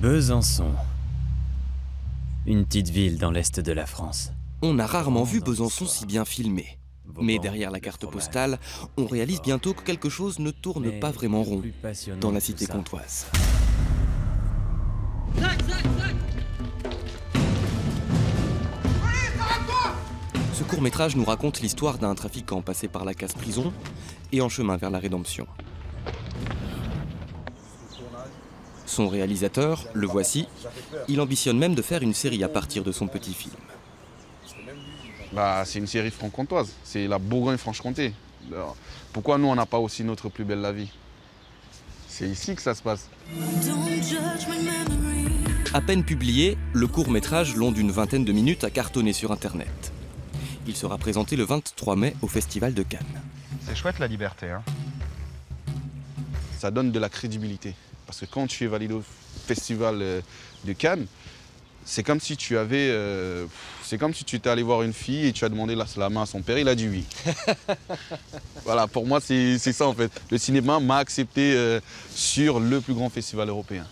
Besançon. Une petite ville dans l'est de la France. On a rarement vu Besançon si bien filmé. Mais derrière la carte postale, on réalise bientôt que quelque chose ne tourne pas vraiment rond dans la cité comtoise. Ce court métrage nous raconte l'histoire d'un trafiquant passé par la casse-prison et en chemin vers la rédemption. Son réalisateur, le voici, il ambitionne même de faire une série à partir de son petit film. Bah, c'est une série franc-comtoise, c'est la Bourgogne-Franche-Comté. Pourquoi nous, on n'a pas aussi notre plus belle la vie? C'est ici que ça se passe. À peine publié, le court métrage long d'une vingtaine de minutes a cartonné sur Internet. Il sera présenté le 23 mai au Festival de Cannes. C'est chouette la liberté. Hein ça donne de la crédibilité. Parce que quand tu es validé au Festival euh, de Cannes, c'est comme si tu avais. Euh, c'est comme si tu étais allé voir une fille et tu as demandé la, main à son père, il a dit oui. voilà, pour moi, c'est ça en fait. Le cinéma m'a accepté euh, sur le plus grand festival européen.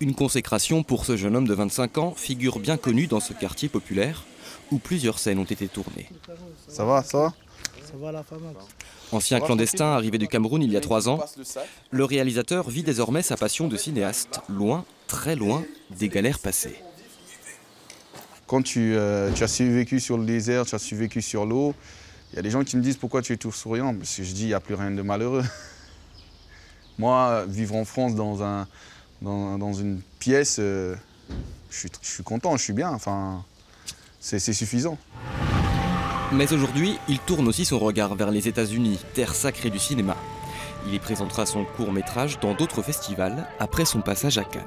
Une consécration pour ce jeune homme de 25 ans, figure bien connue dans ce quartier populaire où plusieurs scènes ont été tournées. Ça va, ça va? Ça va la femme Ancien clandestin arrivé du Cameroun il y a trois ans, le réalisateur vit désormais sa passion de cinéaste, loin, très loin des galères passées. Quand tu, euh, tu as survécu sur le désert, tu as survécu sur l'eau, il y a des gens qui me disent pourquoi tu es tout souriant. Parce que je dis, il n'y a plus rien de malheureux. Moi, vivre en France dans, un, dans, une pièce, euh, je, suis, je, suis, content, je suis bien. Enfin, c'est suffisant. Mais aujourd'hui, il tourne aussi son regard vers les États-Unis, terre sacrée du cinéma. Il y présentera son court métrage dans d'autres festivals après son passage à Cannes.